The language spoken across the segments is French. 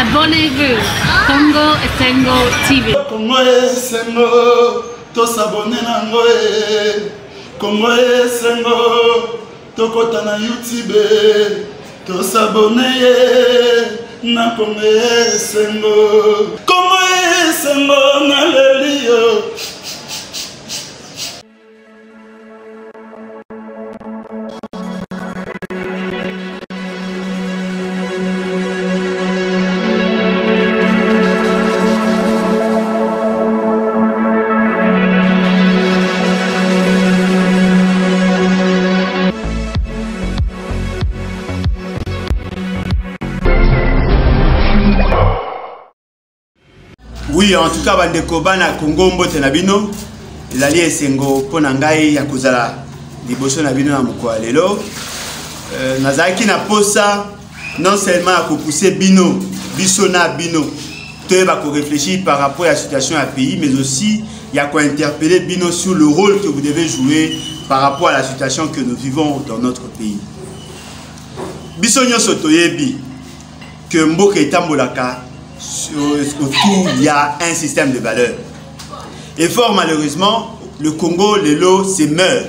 Abonnez-vous. Congo Esengo TV. Congo Esengo, tous abonnés nango. E. Congo Esengo, tokota na YouTube. E. Tous abonnés e na Congo Esengo. Congo Esengo na lelio. Oui en tout cas bandeko bana kongo mbote na bino ezali esengo mpo na ngai ya kozala liboso na bino na mokolo ya lelo. Euh, nazalaki na posa non seulement ya kopousse bino biso na bino toyeba korefléchir par rapport la situation ya pays mais aussi ya kointerpeller bino sur le rôle que vous devez jouer par rapport à la situation que nous vivons dans notre pays. Biso nyonso toyebi que mboka etambolaka autour il y a un système de valeurs. Et fort malheureusement, le Congo, le lot, se meurt.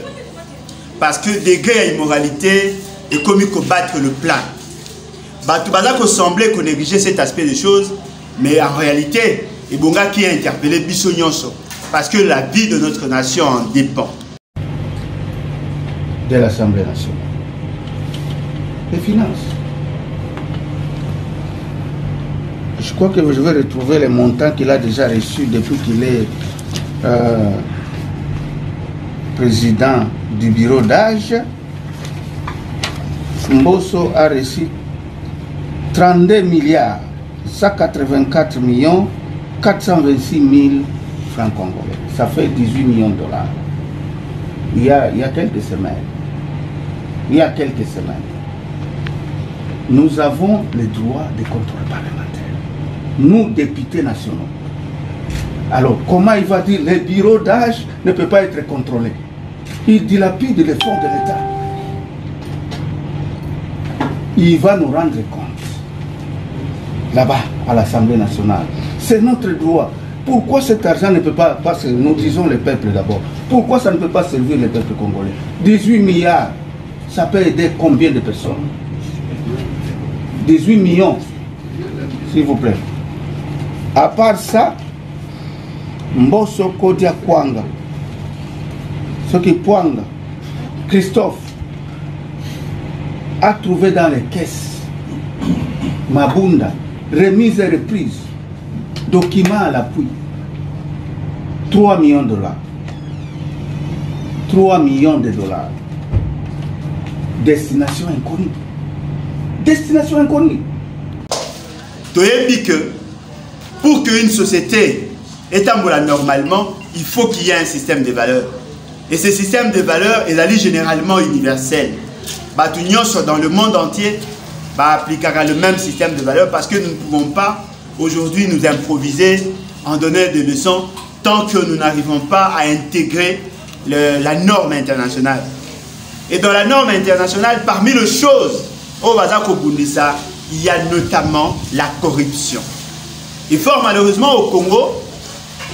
Parce que degré à immoralité est commis combattre le plan. Bato baza ko sembler qu'on négligeait cet aspect des choses, mais en réalité, Ebonga qui a interpellé Nyonso. Parce que la vie de notre nation en dépend. de l'Assemblée nationale. Les finances. Je crois que je vais retrouver les montants qu'il a déjà reçus depuis qu'il est euh, président du bureau d'âge. Mbosso a reçu 32 milliards 184 millions 426 000 francs congolais. Ça fait 18 millions de dollars. Il y a, il y a quelques semaines. Il y a quelques semaines. Nous avons le droit de contrôle parlementaire. Nous, députés nationaux. Alors, comment il va dire le bureau d'âge ne peut pas être contrôlé Il dilapide les fonds de l'État. Il va nous rendre compte là-bas à l'Assemblée nationale. C'est notre droit. Pourquoi cet argent ne peut pas passer Nous disons le peuple d'abord. Pourquoi ça ne peut pas servir le peuple congolais? 18 milliards, ça peut aider combien de personnes? 18 millions, s'il vous plaît. À part ça, Mbosso Kodia Kwanga, qui Kwanga, Christophe, a trouvé dans les caisses Mabunda, remise et reprise, document à l'appui, 3 millions de dollars. 3 millions de dollars. Destination inconnue. Destination inconnue. toyebi que pour qu'une société étambola normalement il faut qu'il y ait un système de valeurs. Et ce système de valeurs ezali généralement universel. Nyonso dans le monde entier baaplikaka le même système de valeurs parce que nous ne pouvons pas aujourd'hui nous improviser en donnant des leçons tant que nous n'arrivons pas à intégrer la norme internationale. Et dans la norme internationale parmi les choses oyo baza kobundisa il y a notamment la corruption. Et fort malheureusement au Congo,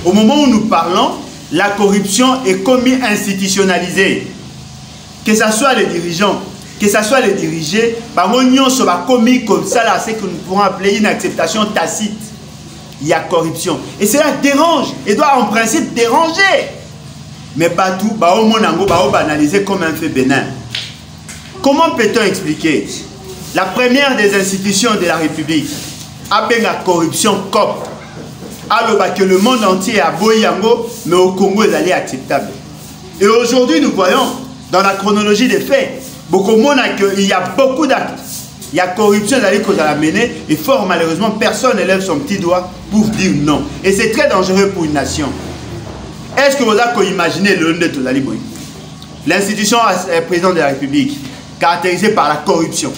au moment où nous parlons, la corruption est commis institutionnalisée. Que ce soit les dirigeants, que ce soit les dirigés, nyonso ba commis comme ça là, c'est que nous pourrons appeler une acceptation tacite. Il y a corruption. Et cela dérange, et doit en principe déranger. Mais pas tout, bah au monde bah banaliser comme un fait bénin. Comment peut-on expliquer la première des institutions de la République? La corruption COP. Que le monde entier a beau yango mais au Congo est acceptable. Et aujourd'hui nous voyons dans la chronologie des faits monde qu'il y a beaucoup d'actes. Il y a corruption d'aller qu'on a mené et fort malheureusement personne ne lève son petit doigt pour dire non. Et c'est très dangereux pour une nation. Est-ce que vous avez imaginé le nom de Tozali Boy l'institution président de la République caractérisée par la corruption.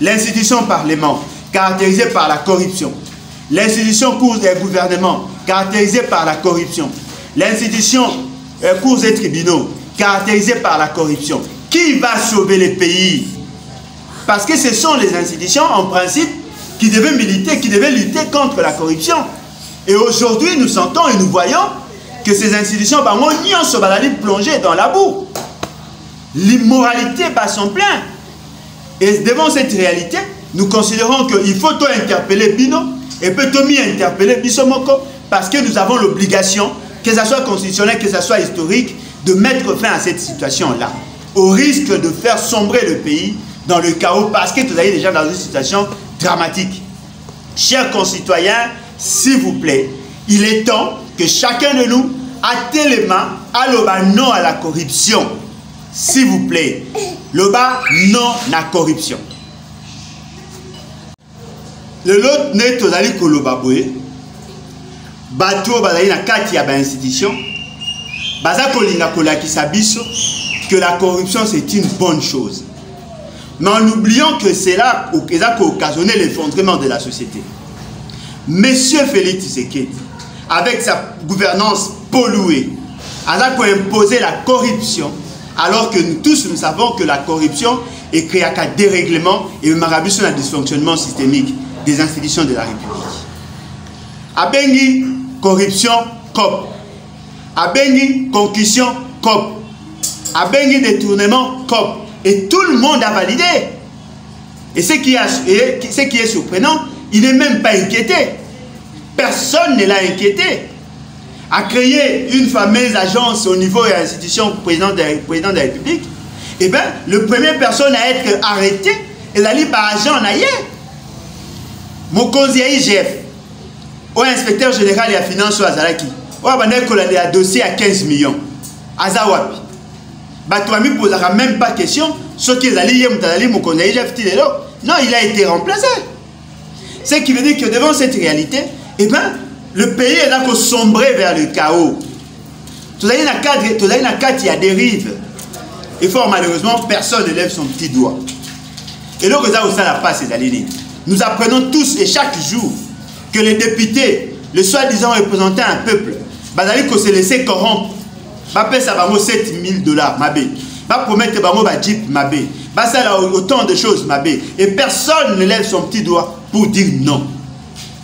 L'institution Parlement, caractérisée par la corruption. L'institution Cour des gouvernements, caractérisée par la corruption. L'institution euh, Cours et tribunaux, caractérisée par la corruption. Qui va sauver les pays? Parce que ce sont les institutions, en principe, qui devait militer, qui devait lutter contre la corruption. Et aujourd'hui, nous sentons et nous voyons que ces institutions, bah, on se balade plongées dans la boue. L'immoralité bat son plein. Et devant cette réalité, nous considérons qu'il faut interpeller Bino et peut interpeller Bisomoko parce que nous avons l'obligation, que ce soit constitutionnel, que ce soit historique, de mettre fin à cette situation-là, au risque de faire sombrer le pays dans le chaos parce que vous allez déjà dans une situation dramatique. Chers concitoyens, s'il vous plaît, il est temps que chacun de nous attelle les mains à l'oba non à la corruption. S'il vous plaît, l'oba non à la corruption. Le lot n'est tozali koloba boye. Bato bazali na kati ya kolinga que la corruption c'est une bonne chose. Mais en oubliant que c'est là eza occasionner l'effondrement de la société. Monsieur félix tshisekedi avec sa gouvernance polluée aza koimposer la corruption alors que nous tous nous savons que la corruption ekreaka dérèglement et memaka biso na dysfonctionnement systémique des institutions de la république. Abengi corruption cop. Abengi concussion cop. Abengi détournement cop. Et tout le monde a validé. Et ce qui, est surprenant il n'est même pas inquiété. Personne ne l'a inquiété. A créé une fameuse agence au niveau de l'institution président de, la République, eh bien, le premier personne à être arrêté, il a dit par agent naïe. Mokonzi ya IGF, au inspecteur général ya finance oyo azalaki oyo abandaki kolandela dossier ya 15 millions. Aza wapi? Bato bamipozaka même pas question soki ezali ye moto azali mokonzi ya IGF ti non il a été remplacé. Ce qui veut dire que devant cette réalité eh bien le pays eza kosombrer vers le chaos. Tozali na cadre tozali na kati ya dérive et fort malheureusement personne ne lève son petit doigt. Eloko eza kosala passe ezali nini? Nous apprenons tous et chaque jour que les députés le soi-disant représentant un peuple kose laisser corrompre bapesa bango 7000 dollars mabe. Bapromettre bango bajip mabe. Basala autant de choses mabe. Et personne ne lève son petit doigt pour dire non.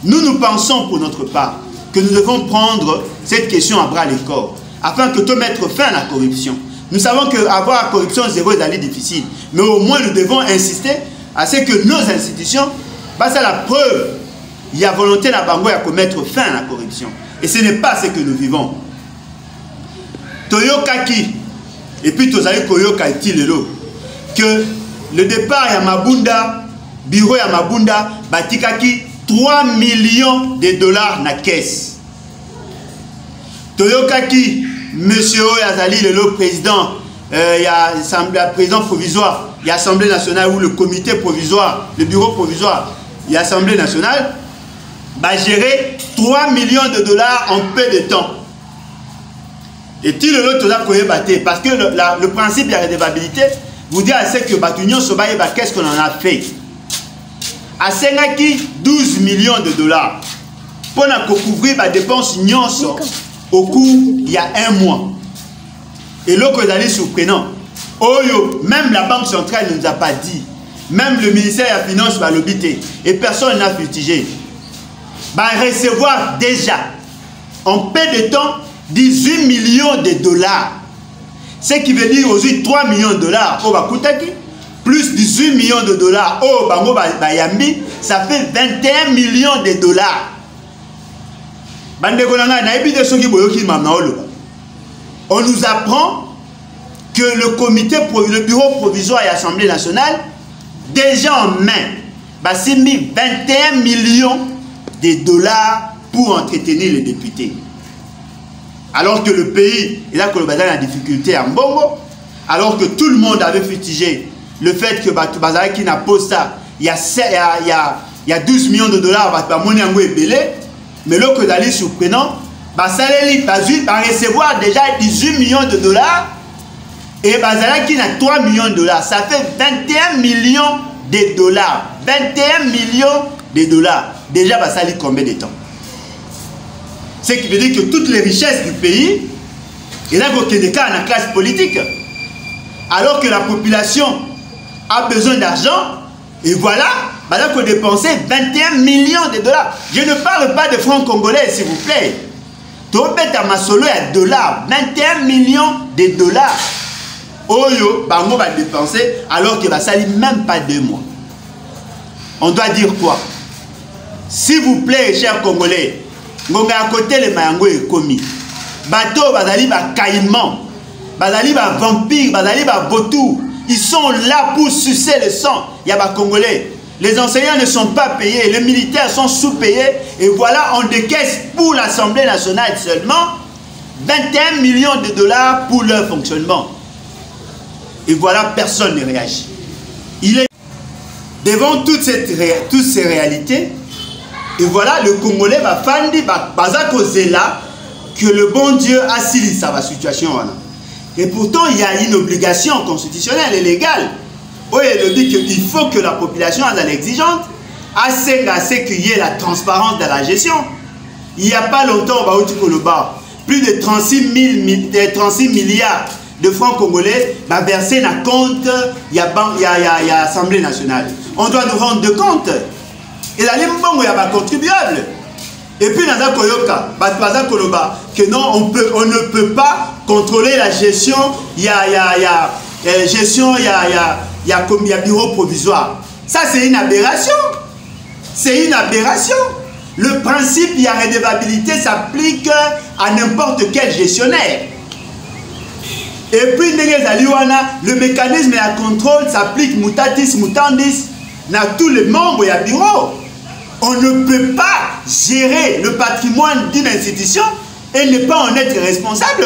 Nous nous pensons pour notre part que nous devons prendre cette question à bras les corps afin que tout mettre fin à la corruption. Nous savons qu'avoir la corruption zéro est difficile, mais au moins nous devons insister à ce que nos institutions passent à la preuve. Il y a volonté à Bango à commettre fin à la corruption. Et ce n'est pas ce que nous vivons. Toyokaki, et puis Tozali Koyoka Lelo, que le départ à Mabunda, bureau à Mabunda, Batikaki 3 millions de dollars na caisse toyokaki monsieur oyo azali lelo président euh, ya, ya président provisoire ya assemblée nationale ou le comité provisoire le bureau provisoire ya assemblée nationale bagérer 3 millions de dollars en peu de temps. Et toza koyeba te parce que le, la, le principe ya redevabilité vous dire c'est que bato nyonso bayeba qu'est ce qu'on en a fait. Asengaki 12 millions de dollars. Mpona kocouvrir badépense nyonso. Au cours ya un mois. Eloko ezali surprenant oyo même la banque centrale ne nous a pas dit même le ministère ya finance balobi te et personne n'a futigé barecevoir déjà en peu de temps 18 millions de dollars. Ce qui veut dire ozwi 3 millions de dollars. Oyo bakutaki plus 18 millions de dollars. Oh bango bayambi ça fait 21 millions de dollars. Oloba on nous apprend que le comité le bureau provisoire et assemblée nationale déjà en main basimbi 21 millions de dollars pour entretenir les députés. Alors que le pays eza koloba eza na difficulté ya mbongo. Alors que tout le monde avait futigé le fait que bato bazalaki na posta ya, ya, ya, ya 12 millions de dollars bato bamoni yango ebele. Mais eloko ezali surprenant basaleli bazwi barecevoir déjà 18 millions de dollars et bazalaki na 3 millions de dollars ça fait 21 millions de dollars. 21 millions de dollars. Déjà basali combien de temps? Ce qui veut dire que toutes les richesses du pays eza kokende kaka na classe politique. Alors que la population a besoin d'argent et voilà baza dépenser 21 millions de dollars. Je ne parle pas de francs congolais s'il vous plaît. Tobeta masolo ya dollars 21 millions de dollars oyo bango dépenser alors que basali même pas deux mois. On doit dire quoi? S'il vous plaît chers congolais ngonga ya kotelema yango ekomi bato bazali bakaïman bazali bavampire bazali bavautour ils sont là pour sucer le sang ya bacongolais les enseignants ne sont pas payés les militaires sont sous-payés et voilà on décaisse pour l'assemblée nationale seulement 21 millions de dollars pour leur fonctionnement et voilà personne ne réagit. Il est devant toute cette, toutes ces réalités. Et voilà le congolais bafandi baza kozela que le bon dieu asilisa basituation wana et pourtant il y a une obligation constitutionnelle et légale. Oyo elobi que il faut que la population azala exigeante asenga ase qu'il y ait la transparence dans la gestion. Il y a pas longtemps plus de 36, 000, 36 milliards de francs congolais baversé na compte ya, ya, ya, ya assemblée nationale on doit nous rendre compte ezali mbongo ya bacontribuable et puis naza koyoka bato baza koloba que non on, peut, on ne peut pas contrôler la gestion ya, ya, ya, eh, gestion ya, ya, ya, ya bureau provisoire ça c'est une aberration c'est une aberration le principe ya redevabilité s'applique à n'importe quel gestionnaire et puis le mécanisme ya contrôle s'applique mutatis mutandis na tous les membres ya bureau. On ne peut pas gérer le patrimoine d'une institution et ne pas en être responsable.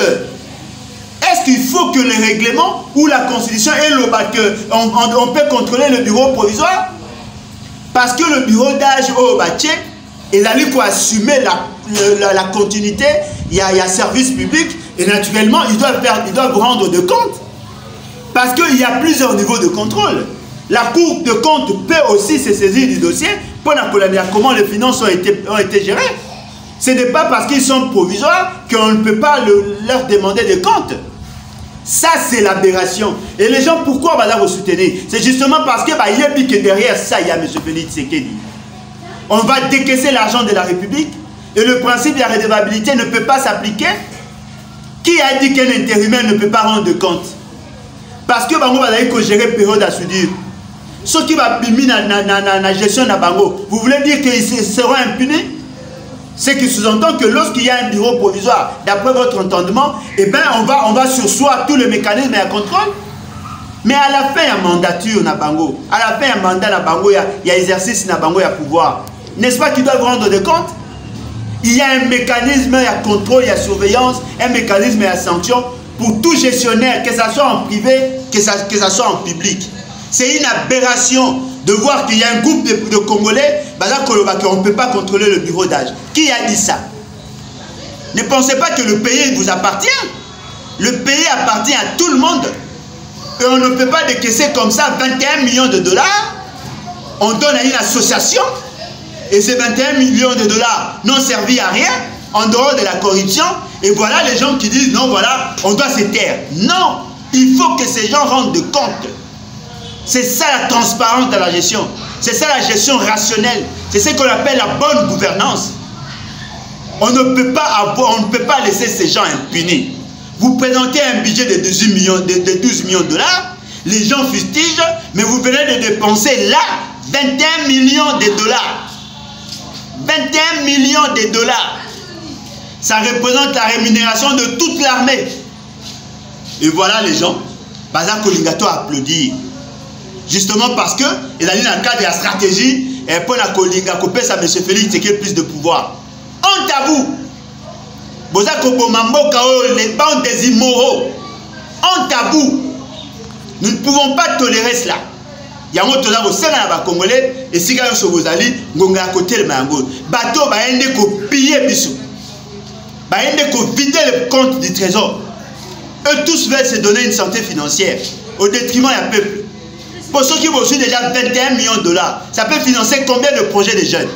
Est-ce qu'il faut que le règlement ou la constitution et le on, on, on, peut contrôler le bureau provisoire? Parce que le bureau d'âge au bâti, il a pour assumer la, la, la continuité, il y, a, il y, a, service public et naturellement, ils doivent, faire, ils doivent rendre de compte. Parce qu'il y a plusieurs niveaux de contrôle. La Cour de compte peut aussi se saisir du dossier pour comment les finances ont été, ont été gérées? Ce n'est pas parce qu'ils sont provisoires qu'on ne peut pas le, leur demander des comptes. Ça, c'est l'aberration. Et les gens, pourquoi on va vous soutenir? C'est justement parce qu'il bah, y a que derrière ça, il y a M. Félix Sekedi. On va décaisser l'argent de la République et le principe de la redevabilité ne peut pas s'appliquer. Qui a dit qu'un intérimaire ne peut pas rendre de compte? Parce que on va gérer période à soudure. na, na, na, na, na gestion na bango vous voulez dire qu'ils seront impunis? Ce qui sous-entend que lorsqu'il y a un bureau provisoire d'après votre entendement eh bien on va, on va tous les mécanismes à contrôle. Mais à la fin ya mandature na bango. À la fin ya mandat na bango ya, ya exercice na bango ya pouvoir. N'est-ce pas qu'ils doivent rendre des comptes? Il y a un mécanisme ya contrôle ya surveillance un mécanisme ya sanction pour tout gestionnaire que ça soit en privé que ça, que ça soit en public C'est une aberration de voir qu'il y a un groupe de, de Congolais, on ne peut pas contrôler le bureau d'âge. Qui a dit ça? Ne pensez pas que le pays vous appartient. Le pays appartient à tout le monde. Et on ne peut pas décaisser comme ça 21 millions de dollars. On donne à une association. Et ces 21 millions de dollars n'ont servi à rien en dehors de la corruption. Et voilà les gens qui disent non, voilà, on doit se taire. Non, il faut que ces gens rendent de compte. C'est ça la transparence de la gestion. C'est ça la gestion rationnelle. C'est ce qu'on appelle la bonne gouvernance. On ne, peut pas avoir, on ne peut pas laisser ces gens impunis. Vous présentez un budget de 12 millions de, de, 12 millions de dollars, les gens fustigent, mais vous venez de dépenser là 21 millions de dollars. 21 millions de dollars. Ça représente la rémunération de toute l'armée. Et voilà les gens. Baza Kolingato applaudit. justement parce que ezali na cadre ya stratégie mpo na kolinga kopesa monsieur félix tshisekedi plus de pouvoir honte à vous boza koboma mboka oyo les bandes des immoraux honte à nous ne pouvons pas tolérer cela yango toza kosenga na bacongolais esika nyonso bozali ngonga ya kotelema yango bato bayende kopille biso bayende kovide le compte du trésor eux tous veulent se donner une santé financière au détriment ya peuple Pour ceux qui reçu déjà 21 millions de dollars, ça peut financer combien de projets de jeunes?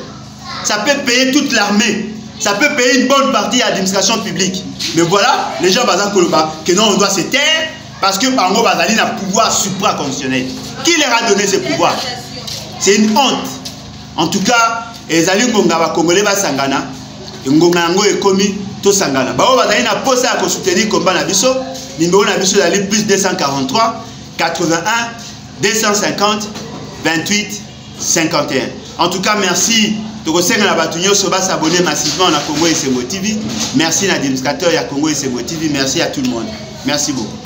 Ça peut payer toute l'armée. Ça peut payer une bonne partie de l'administration publique. Mais voilà, les gens basent Koloba, que non, on doit se taire parce que Bango Bazali n'a pouvoir supra-constitutionnel. Qui leur a donné ce pouvoir. C'est une honte. en tout cas ezali ngonga bakongole basangana ngonga yango ekomi tosangana. Baoyo bazali na posa ya kosoutenir komba na biso. Nimero na biso ezali plus 243 81 250 28 51 en tout cas merci. Tokosengana bato nyonso basabone massivement na congo esengo tv merci na administrateur ya congo esengo tv merci à tout le monde. Merci beaucoup.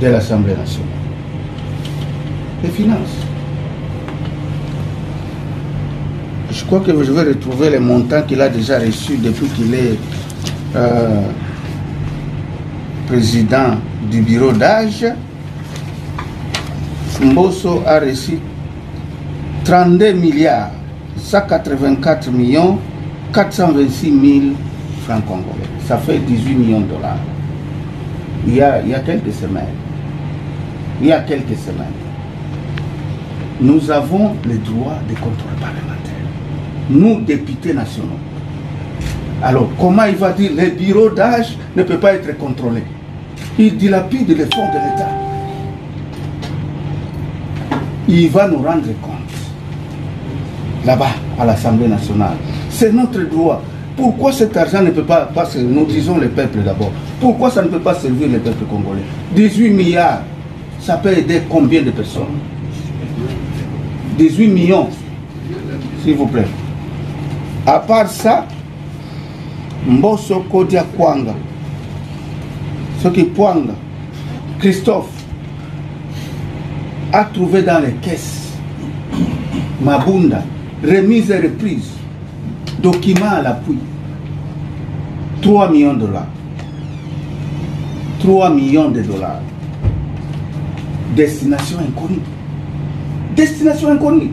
De l'assemblée nationale les finances je crois que je vais retrouver les montants qu'il a déjà reçus depuis qu'il est euh, président du bureau d'âge. Mbosso a reçu 32 milliards 184 millions 426 000 francs congolais. Ça fait 18 millions de dollars. Il y a, il y a quelques semaines. Il y a quelques semaines. Nous avons le droit de contrôle parlementaire. Nous, députés nationaux. Alors, comment il va dire le bureau d'âge ne peut pas être contrôlé Il dilapide les fonds de l'État. Il va nous rendre compte là-bas à l'Assemblée nationale. C'est notre droit. Pourquoi cet argent ne peut pas passer Nous disons le peuple d'abord. Pourquoi ça ne peut pas servir le peuple congolais? 18 milliards, ça peut aider combien de personnes? 18 millions, s'il vous plaît. À part ça, Mbosso Kodia Kwanga, ce qui Kwanga, Christophe, a trouvé dans les caisses Mabunda, remise et reprise, document à l'appui, 3 millions de dollars. 3 millions de dollars. Destination inconnue. Destination inconnue.